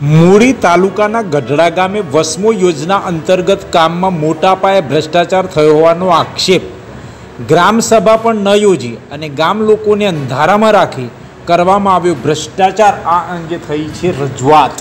મૂળી તાલુકાના ગઢડા ગામે વસમો યોજના અંતર્ગત કામમાં મોટા પાયે ભ્રષ્ટાચાર થયો હોવાનો આક્ષેપ. ગ્રામસભા પણ ન યોજી અને ગામ લોકોને અંધારામાં રાખી કરવામાં આવ્યો ભ્રષ્ટાચાર. આ અંગે થઈ છે રજૂઆત.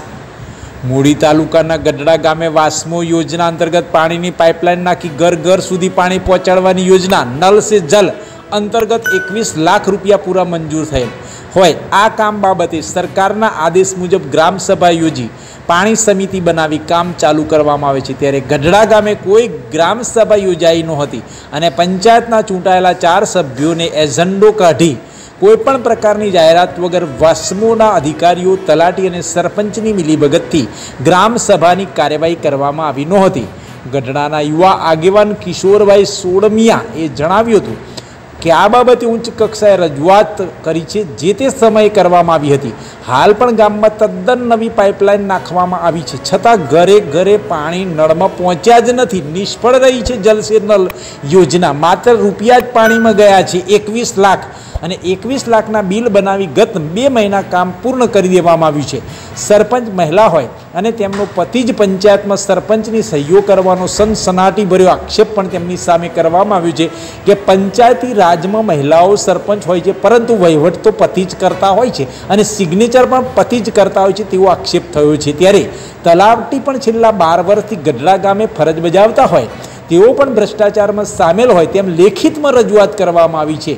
મૂળી તાલુકાના ગઢડા ગામે વાસ્મો યોજના અંતર્ગત પાણીની પાઇપલાઇન નાખી ઘર ઘર સુધી પાણી પહોંચાડવાની યોજના નલ સે જલ અંતર્ગત એકવીસ લાખ રૂપિયા પૂરા મંજૂર થયેલ. હોય, આ કામ બાબતે સરકારના આદેશ મુજબ ગ્રામસભા યોજી, પાણી સમિતિ બનાવી કામ ચાલુ કરવામાં આવે છે. ત્યારે ગઢડા ગામે કોઈ ગ્રામસભા યોજાઈ નહોતી અને પંચાયતના ચૂંટાયેલા ચાર સભ્યોને એજન્ડો કાઢી કોઈપણ પ્રકારની જાહેરાત વગર વાસ્મોના અધિકારીઓ, તલાટી અને સરપંચની મિલીભગતથી ગ્રામસભાની કાર્યવાહી કરવામાં આવી નહોતી ગઢડાના યુવા આગેવાન કિશોરભાઈ સોડમિયા એ જણાવ્યું હતું કે આ બાબતે ઉચ્ચ કક્ષાએ રજૂઆત કરી છે જે તે સમયે કરવામાં આવી હતી. હાલ પણ ગામમાં તદ્દન નવી પાઇપલાઇન નાખવામાં આવી છે. છતાં ઘરે ઘરે પાણી નળમાં પહોંચ્યા જ નથી. નિષ્ફળ રહી છે જલ નલ યોજના. માત્ર રૂપિયા જ પાણીમાં ગયા છે. એકવીસ લાખ અને એકવીસ લાખના બિલ બનાવી ગત બે મહિના કામ પૂર્ણ કરી દેવામાં આવ્યું છે. સરપંચ મહિલા હોય અને તેમનો પતિ જ પંચાયતમાં સરપંચની સહીઓ કરવાનો સનસનાટી ભર્યો આક્ષેપ પણ તેમની સામે કરવામાં આવ્યો છે કે પંચાયતી રાજમાં મહિલાઓ સરપંચ હોય છે, પરંતુ વહીવટ તો પતિ જ કરતા હોય છે અને સિગ્નેચર પણ પતિ જ કરતા હોય છે તેવો આક્ષેપ થયો છે. ત્યારે તલાવટી પણ છેલ્લા બાર વર્ષથી ગઢડા ગામે ફરજ બજાવતા હોય તેઓ પણ ભ્રષ્ટાચારમાં સામેલ હોય તેમ લેખિતમાં રજૂઆત કરવામાં આવી છે.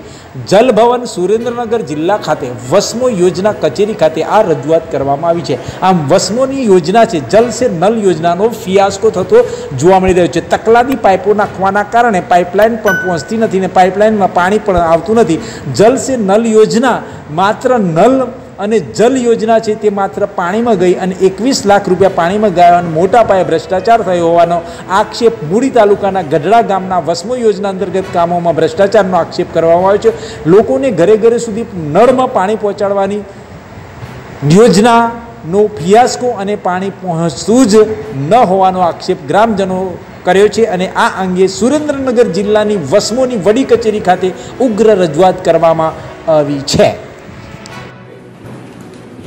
જલભવન સુરેન્દ્રનગર જિલ્લા ખાતે વસ્મો યોજના કચેરી ખાતે આ રજૂઆત કરવામાં આવી છે. આમ વસ્મોની યોજના છે, જલ સે નલ યોજનાનો ફિયાસ્કો થતો જોવા મળી રહ્યો છે. તકલાદી પાઇપો નાખવાના કારણે પાઇપલાઇન પણ પહોંચતી નથી ને પાઇપલાઇનમાં પાણી પણ આવતું નથી. જલ સે નલ યોજના માત્ર નલ અને જલ યોજના છે તે માત્ર પાણીમાં ગઈ અને એકવીસ લાખ રૂપિયા પાણીમાં ગયા અને મોટા પાયે ભ્રષ્ટાચાર થયો હોવાનો આક્ષેપ મૂડી તાલુકાના ગઢડા ગામના વસ્મો યોજના અંતર્ગત કામોમાં ભ્રષ્ટાચારનો આક્ષેપ કરવામાં આવ્યો છે. લોકોને ઘરે ઘરે સુધી નળમાં પાણી પહોંચાડવાની યોજનાનો ફિયાસ્કો અને પાણી પહોંચતું જ ન હોવાનો આક્ષેપ ગ્રામજનો કર્યો છે અને આ અંગે સુરેન્દ્રનગર જિલ્લાની વસ્મોની વડી કચેરી ખાતે ઉગ્ર રજૂઆત કરવામાં આવી છે.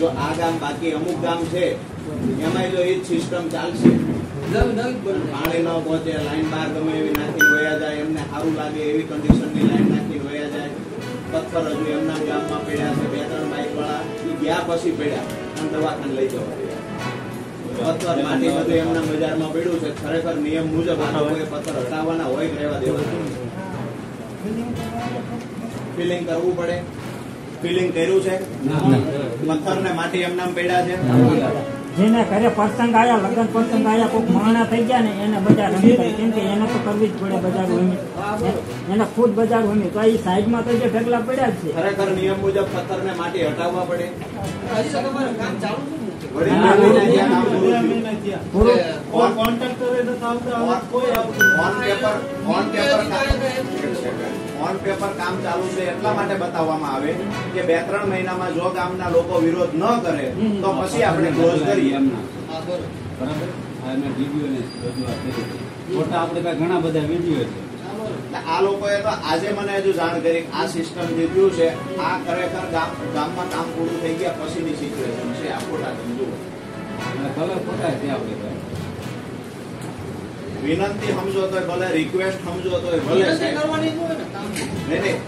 જો આ ગામ બાકી અમુક ગામ છે એમાં જો એ જ સિસ્ટમ ચાલશે. પાણી ન પહોંચે લાઈન બહાર ગમે એવી નાખી વયા જાય એમને સારું લાગે એવી કન્ડિશનની લાઈન નાખી વયા જાય. પથ્થર હજુ એમના ગામમાં પડ્યા છે બે ત્રણ બાઈક વાળા ગયા પછી પડ્યા. અને દવાખાને લઈ જવા પથ્થર માટી બધું એમના બજારમાં પડ્યું છે. ખરેખર નિયમ મુજબ પથ્થર હટાવવાના હોય રહેવા દેવા ફિલિંગ કરવું પડે. ફિલિંગ કર્યું છે? પથ્થર ને માટી એમના પડ્યા છે? જેને ઘરે પ્રસંગ આવ્યા લગ્ન પ્રસંગ આવ્યા કોઈક માણા થઈ ગયા ને એને બજાર રમી કેમ કે એને તો કરવી જ પડે બજાર રમી. એને ખુદ બજાર રમી. તો એ સાઈડમાં તો જે ઢગલા પડ્યા જ છે. ખરેખર નિયમ મુજબ પથ્થર ને માટી હટાવવા પડે. On paper on paper paper કામ ચાલુ છે એટલા માટે બતાવવામાં આવે કે બે ત્રણ મહિનામાં જો ગામના લોકો વિરોધ ન કરે તો પછી આપણે ક્લોઝ કરીએ. બરાબર. કરી. ફોટા આપણે ઘણા બધા વીડિયો છે. આ લોકોએ તો આજે મને હજુ જાણ કરી આ સિસ્ટમ જે થયું છે આ ખરેખર ગામમાં કામ પૂરું થઈ ગયા પછીની સિચ્યુએશન છે. આ ખોટા તમે જુઓ કલર ખોટા છે આપણે વિનંતી સમજો તો ભલે રિક્વેસ્ટ સમજો તો ભલે નહીં નહીં.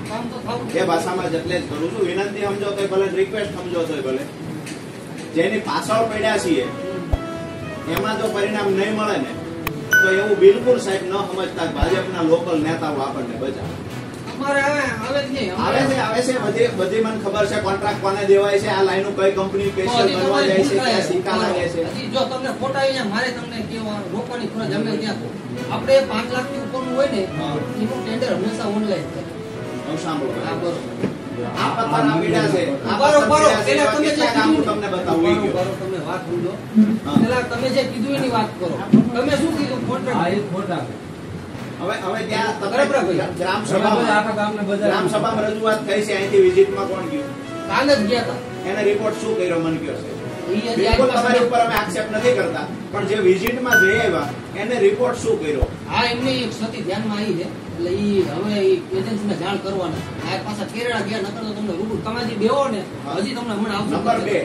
એ ભાષામાં જ એટલે જ કરું છું. વિનંતી સમજો તો ભલે રિક્વેસ્ટ સમજો તોય ભલે. જેની પાછળ પડ્યા છીએ એમાં જો પરિણામ નહીં મળે ને તો એવું બિલકુલ સાહેબ ન સમજતા ભાજપના લોકલ નેતાઓ આપણને બચાવે. આવે છે આવે છે બધી બધી મને ખબર છે કોન્ટ્રાક્ટ કોને દેવાય છે આ લાઈનો કઈ કંપની સ્પેશિયલ બનવા જાય છે ક્યાં સિક્કા લાગે છે. જો તમને ફોટા અહીંયા મારે તમને કેવા રોકવાની ફરજ અમે ત્યાં આપણે પાંચ લાખથી ઉપરનું હોય ને એનું ટેન્ડર હંમેશા ઓનલાઈન થાય સાંભળો. હા બરોબર. આ પીડા છે. આ પેલા તમે જે કીધું તમને બતાવું તમે વાત સમજો પેલા તમે જે કીધું એની વાત કરો. તમે શું કીધું? આ કોન્ટ્રાક્ટ એ ફોટા છે હવે હવે ત્યાં બરાબર તમે ભાઈ. ગ્રામ સભામાં આખા ગામને બજાર ગ્રામ સભામાં રજૂઆત થઈ છે અહીંથી વિઝિટમાં કોણ ગયું? કાલે જ ગયા હતા. એને રિપોર્ટ શું કર્યો મને કયો છે? બિલકુલ તમારી ઉપર અમે આક્ષેપ નથી કરતા પણ જે વિઝિટમાં જઈ આવ્યા એને રિપોર્ટ શું કર્યો? હા એમની એક ક્ષતિ ધ્યાનમાં આવી છે. એટલે ઈ હવે એજન્સીને જાણ કરવાના. આ પાછા કેરળા ગયા નકર તો તમને રૂબરૂ તમે જે બેહો ને હજી તમને હમણાં આવશે. નંબર બે.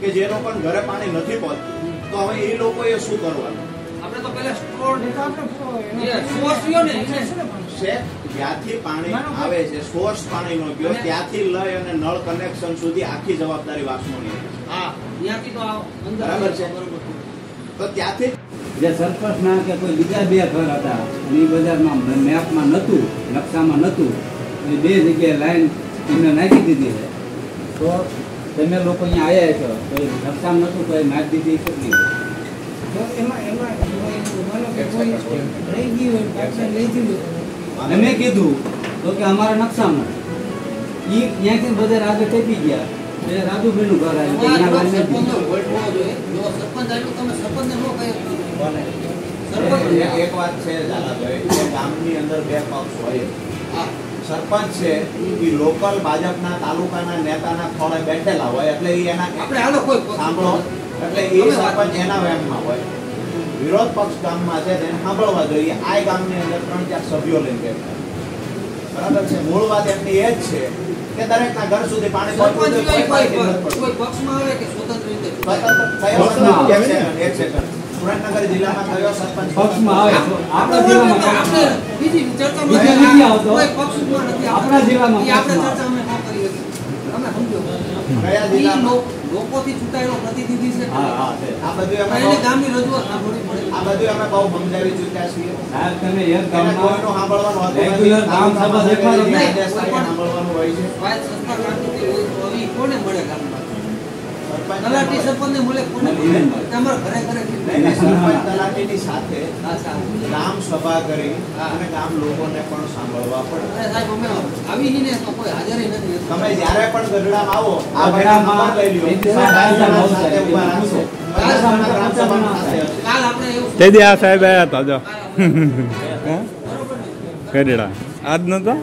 કે જે લોકોને ઘરે પાણી નથી પહોંચતું તો હવે એ લોકોએ શું કરવાનું? આપણે તો પહેલા સ્ટોર સોર્સ રહ્યો ને જ્યાંથી પાણી આવે છે સોર્સ પાણીનો ગયો ત્યાંથી લઈ અને નળ કનેક્શન સુધી આખી જવાબદારી વાસણોની હા ત્યાંથી તો બરાબર છે. તો ત્યાંથી જે સરપંચના કે કોઈ બીજા બે ઘર હતા અને એ બજારમાં મેપમાં નહોતું નકશામાં નહોતું એ બે જગ્યાએ લાઈન એમને નાખી દીધી છે. તો તમે લોકો અહીંયા આવ્યા છો તો એ નકશામાં નહોતું તો એ નાખી દીધી કેટલી અમે કીધું તો કે અમારા નકશામાં એ ત્યાંથી બધા રાજા ટેપી ગયા. એટલે રાજુભાઈનું ઘર આવ્યું ન એક વાત છે દાદાભાઈ ગામની અંદર બે પક્ષ હોય. સરપંચ છે એ લોકલ ભાજપના તાલુકાના નેતાના ખોળે બેઠેલા હોય એટલે એના આપણે હાલો કોઈ સાંભળો. એટલે એ સરપંચ એના વેનમાં હોય. વિરોધ પક્ષ ગામમાં છે તેને સાંભળવા જોઈએ. આ ગામની અંદર ત્રણ ચાર સભ્યો લઈને બેઠા. બરાબર છે? મૂળ વાત એમની એ જ છે કે દરેકના ઘર સુધી પાણી પહોંચવું જોઈએ, કોઈ. પક્ષમાં આવે કે સ્વતંત્ર રીતે? સ્વતંત્ર કયો સરપંચ? આવે. એક સેકન્ડ, એક સેકન્ડ. સુરેન્દ્રનગર જિલ્લામાં કયો સરપંચ પક્ષમાં આવે. આપણા જિલ્લામાં આપણે બીજી ચર્ચા બીજે નથી. આવતો. કોઈ પક્ષમાં નથી આપણા જિલ્લામાં આપણે ચર્ચા અમે ના કરી હતી. તમે સમજો. કયા જિલ્લામાં? લોકોથી ચૂંટાયેલો પ્રતિનિધિ છે. હા હા છે. આ બધું અમે એને ગામની રજૂઆત સાંભળવી પડે. આ બધું અમે બહુ સમજાવી ચૂક્યા છીએ. સાહેબ તમે એક ગામમાં કોઈનું સાંભળવાનું હોતું રેગ્યુલર ગામ સભા દેખાડો. સાંભળવાનું હોય છે. સ્વાયત્ત સંસ્થા હોય તો કોને મળે ગામમાં? તલાટી સરપંચ સરપંચને કોને તમારા ઘરે ઘરે સરપંચ તલાટીની સાથે ગામ સભા કરી અને ગામ લોકોને પણ સાંભળવા પડે. સાહેબ અમે આવી નહીં ને તો કોઈ હાજર નથી. તમે જ્યારે પણ ગઢડામાં આવો આ ગઢડામાં લઈ લ્યો. સાહેબ સાથે ઊભા રાખશો. તે દી આ સાહેબ આવ્યા હતા જો. બરોબર ને ગઢડા. આજ નતો?